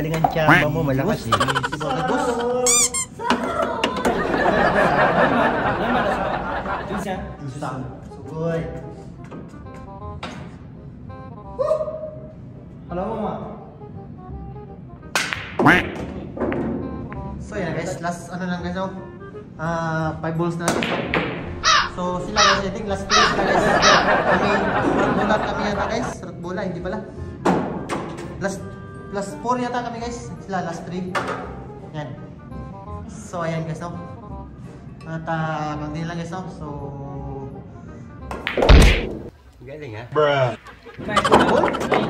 Magaling ang tsamba mo, malakas eh. Si Boss. Boss. Isang. Sugoy. Halo mama. So yan guys, last ano lang guys, no? Ah, 5 balls na lang guys. no? So sila guys, I think last place na guys. Kami, rat bola kami yata guys. Rat bola, hindi pala. Last 4 yata kami guys. Sila last 3. Yan. So ayan guys, no? At uh, konti lang guys, no? So... Galing ha? 19. 19.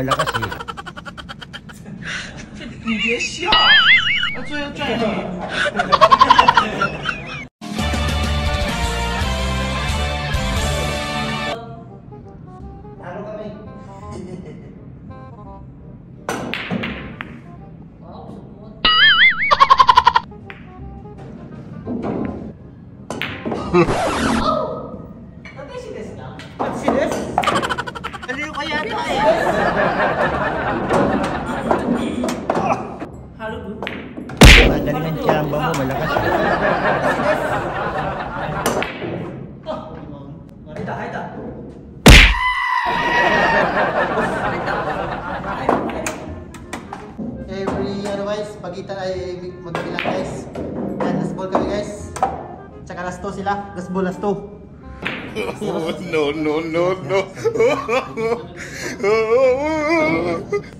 tsamba mo, malakas eh. Ano kami? Wow, support. At Tsamba mo, malakas. Haida, haida. Every ano guys, pagitan ay magbilang guys. Yan, last ball kami guys. Tsaka last two sila. Last ball, last two. no, no, no, no.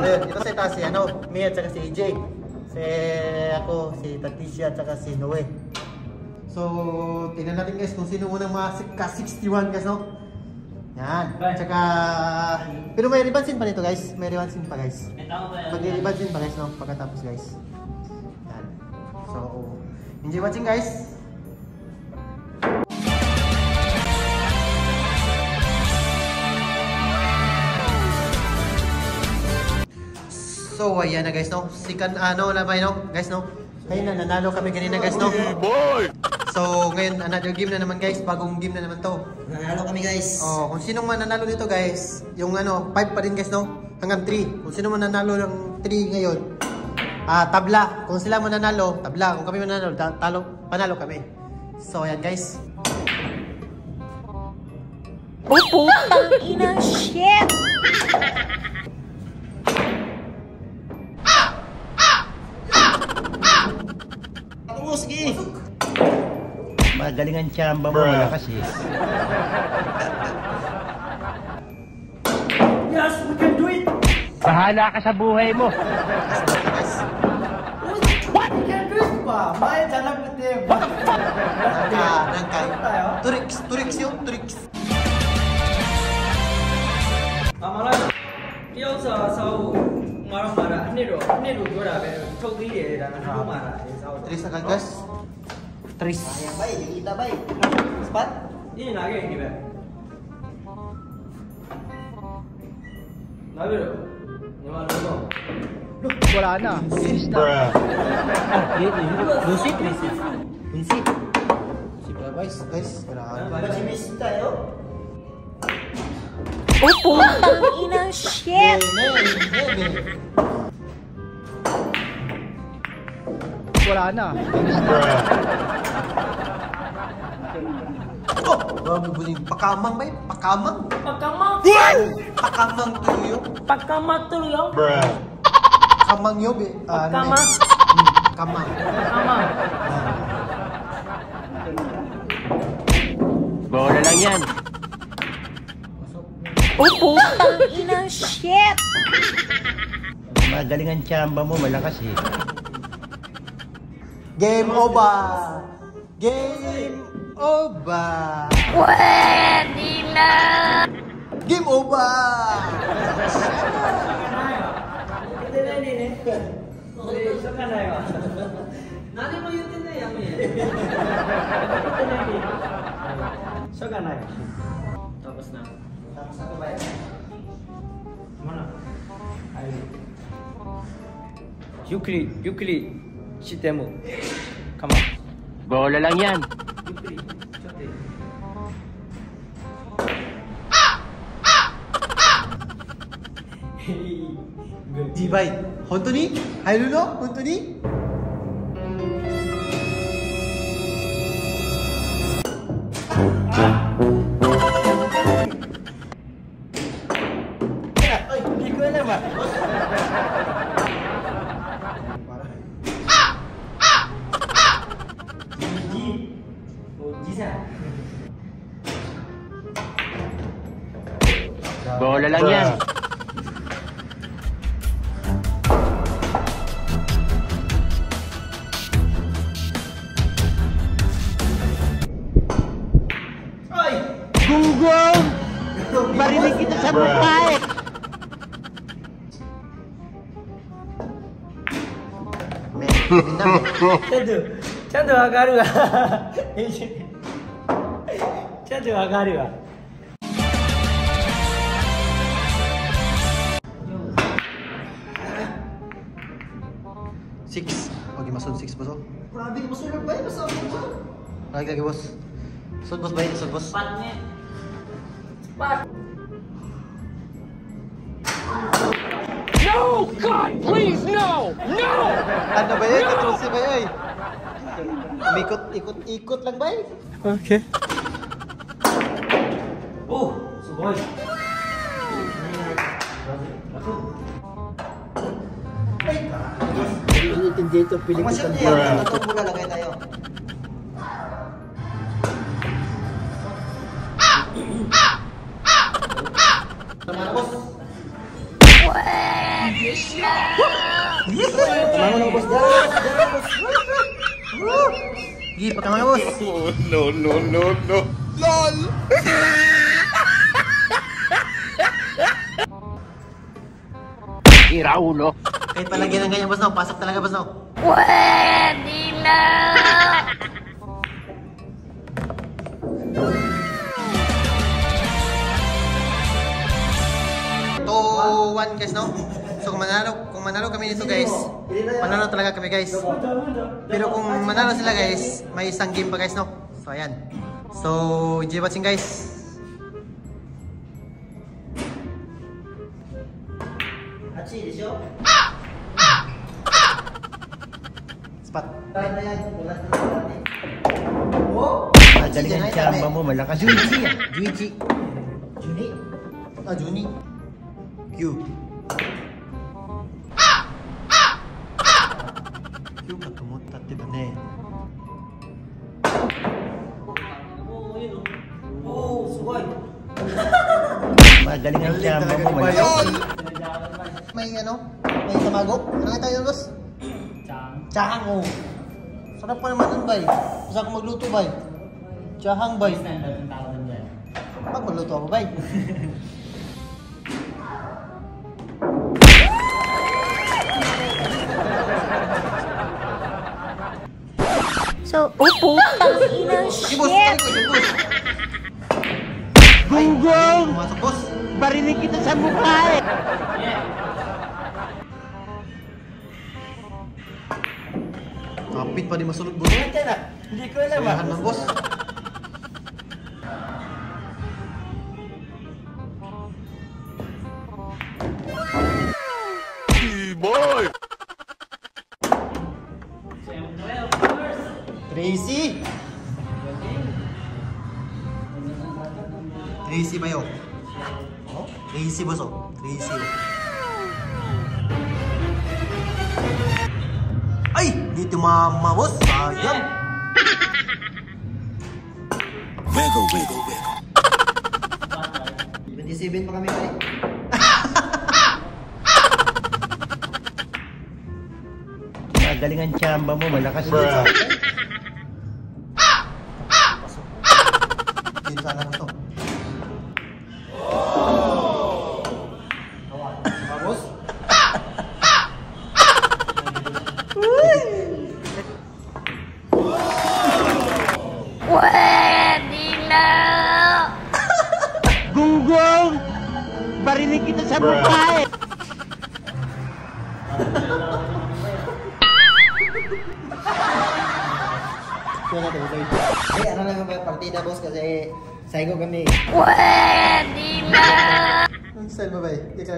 yan. Ito sa itaas si ano, Mia at si AJ. Si ako, si Tatisha at si Noe. So, tingnan natin guys kung sino unang mga ka-61 guys no? Yan. At saka, pero may ribansin pa nito guys. May ribansin pa guys. Mag-ribansin pa guys no? Pagkatapos guys. Yan. So, enjoy watching guys. So, ayan na guys, no? Second, ano, labay, no? Guys, no? Ngayon na, nanalo kami kanina, guys, no? Boy. So, ngayon, another game na naman, guys. Bagong game na naman to. Nanalo kami guys. Oh, kung sinong mananalo dito, guys, yung ano, 5 pa rin, guys, no? Hanggang 3. Kung sino mananalo ng 3 ngayon, ah, tabla. Kung sila mananalo, tabla. Kung kami mananalo, ta- talo, panalo kami. So, ayan, guys. Oh, putang ina, shit! Ako sige. Magaling ang tsamba mo, malakas eh. Yes, we can do it! Bahala ka sa buhay mo. Guys, We can do it ba? Maya janak nite. nangka, nangkay. tayo? Turix, turix yun, turix. Ah, malah dia usah tahu marah-marah. Ini နှစ်တော့နှစ်လို့ပြောတာပဲထုတ်သေးတယ်ဒါကဟုတ်မှာလားစောက် Tris agad guys. Tris. Ayan, bay. Kita, bay. Spot. ဒီနာခဲ့ဒီပဲလာပြီတော့ညီမလုံးတော့ Wala na. Finish na. Lucy, Tris. Lucy. Si guys, guys. Grabe. Machimis tayo. Oh, putang ina, shit! Wala na. Oh, grabe buling pakamang bay, pakamang. pagkamang Pakamang tuyo. pagkamang tuloy Kamang yo be. Ah, ano Pakamang. eh? Hmm, Kamang. pagkamang Bola lang yan. Oh, putang ina, shit! Magaling ang tsamba mo, malakas eh. Game over. Game over. Pwede na! Game over. hindi na hindi na so ka na yun nani mo yun din na yan so ka na yun tapos na Tapos ako, bay. mana ay ゆっくりゆっくりしてもかま Bola lang yan. ゆっくりちょっと Di bay. Honto ni? Hayo no? Gunggong! Marinig kita sa mukha eh. Me, Minam. ちゃんとちゃんとわかるわちゃんとわかるわ Six. Okay, masod six boss. oh. Grabe, masulog bay. Masabi ko. Lagi lagi boss. Sod boss bay, sod boss. But... No! God, please, no! No! Ano ba yan? No! Katrusi ba yan? Umikot, eh? ikot, ikot lang ba yan? Okay. Oh! Suboy! Ay! Ay! Ay! Ay! Ay! Ay! Ay! Ay! Ay! Ay! Ay! Ay! Ay! Pagkamang boss. Oh, no, no, no, no. LOL! Ira ulo. Kahit no! To one guys no. So kung manalo, kung manalo kami dito guys, manalo talaga kami guys. Pero kung manalo sila guys, may isang game pa guys no. So ayan. So enjoy watching guys. Hachi, di siya? Spot. Tayo na yan. Wala na natin. Oh! Magaling ang tsamba mo, malakas. Juicy ah. Juichi. Juni. Ah, Juni. Q. Q ka tumota, diba ne? Oh, すごい。 Magaling ang tsamba mo, malakas. May ano? May tamago? Ano nga tayo boss? Chahang oh. Sarap pa naman nun bay. Gusto ako magluto bay. Chahang bay. Pag magluto ako bay. So, oh, putang ina, shit! Gunggong! Boss. Barinig kita sa mukha eh! Kapit pa di masulog boss. Hindi ko alam ah. Boss. Tracy ba yun? Oh? Tracy boss oh. Tracy oh. Ay! Dito mama boss! Sayang! Wiggle, wiggle, wiggle. 27 pa kami pa eh. Magaling ang tsamba mo, malakas Bruh.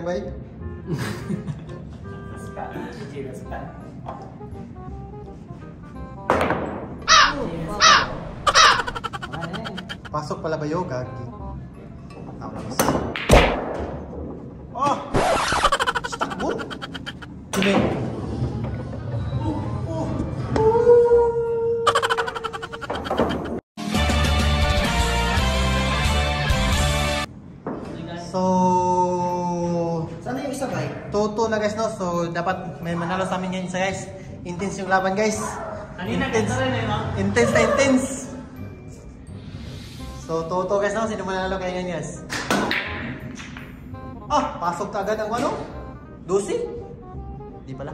Ba eh? Pasok pala ba yoga? Tama boss. Oh! Stuck mo? Kini. May manalo sa amin ngayon sa guys. Intense yung laban guys. Intense. eh, no? Intense na intense. So Toto guys no. Sino manalo kayo ngayon guys? Ah, pasok ka agad ang ano? Dosi? Di pala.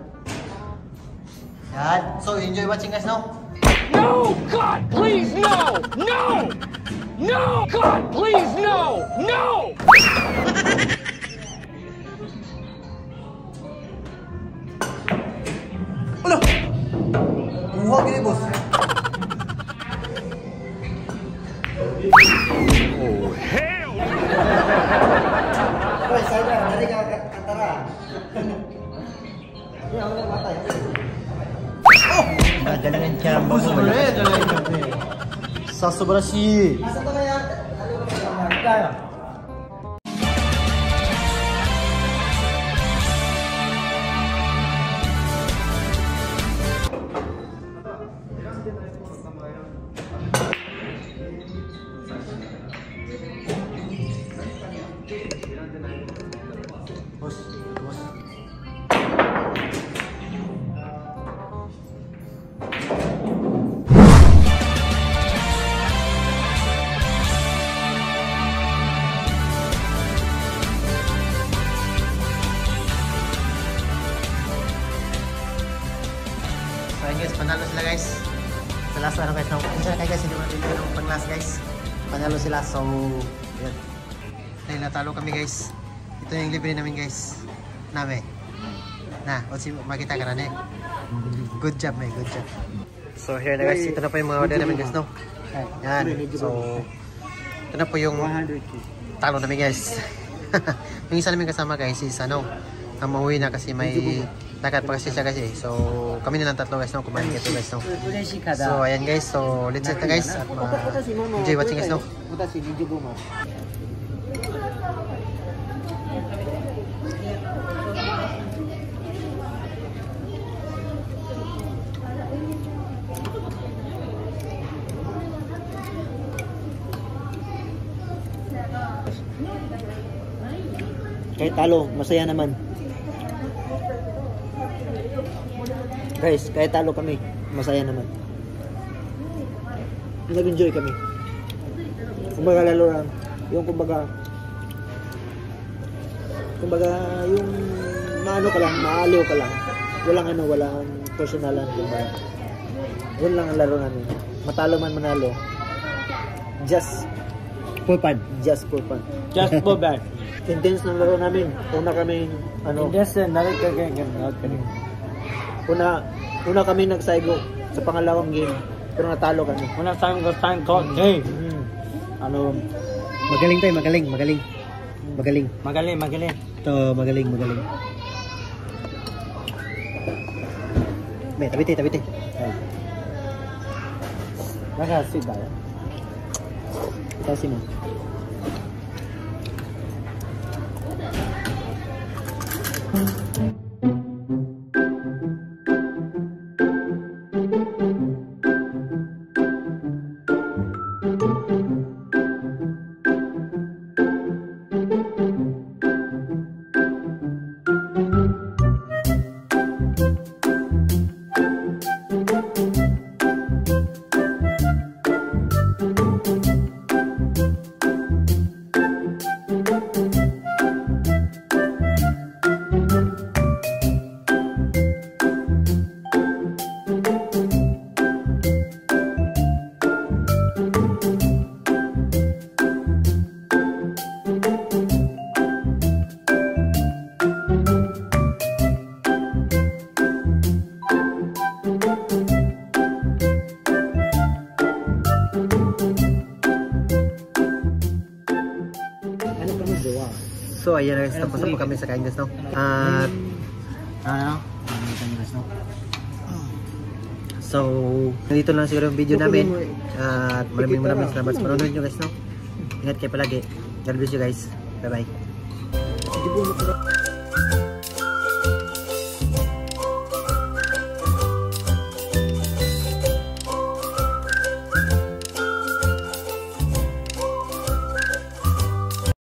Yan. So enjoy watching guys no. No! God, please, no! No! No! God, please, no! No! Buha gini boss. Oh, hell! Hoy, saigo, dali ka kantara. Ano ako na matay? Magaling ang tsamba mo, Boss, malakas ulit. Sa sobrashi. Asa to so yun. Dahil natalo kami guys. Ito yung libre namin guys. Name. Na, o si makita ka na eh. Good job, may good job. So here na guys, ito na po yung mga order namin guys, no? Yan. So, ito na po yung talo namin guys. yung namin kasama guys is ano, ang mauwi na kasi may lakad pa kasi siya kasi. So, kami na lang tatlo guys, no? Kumain ito guys, no? So, ayan guys. So, let's set na guys. At ma- enjoy watching guys, no? Kahit talo, masaya naman. Guys, kahit talo kami, masaya naman. Nag-enjoy kami. Kumbaga lalo lang, yung kumbaga, kumbaga yung maano ka lang, maaliw ka lang. Walang ano, walang personalan. Kumbaga. Yun lang ang laro namin. Matalo man manalo. Just, Full pad. just for fun. Just for that. Intense ng laro namin. Una kami, ano, Just uh, narik ka ka ka not ka una, una kami nagsaygo sa pangalawang game. Pero natalo kami. Una time ko time ko. Hey. Mm. Ano, Magaling tayo, magaling, magaling. Magaling. magaling, magaling. Ito, magaling, magaling. May, tabiti, tabiti. Nakasit tayo. Ito si mo. So, ayan na guys, tapos na po kami sa kain guys, no? At, ano? So, dito lang siguro yung video namin. At maraming maraming salamat sa panonood nyo guys, no? Ingat kayo palagi. God bless you guys. Bye-bye.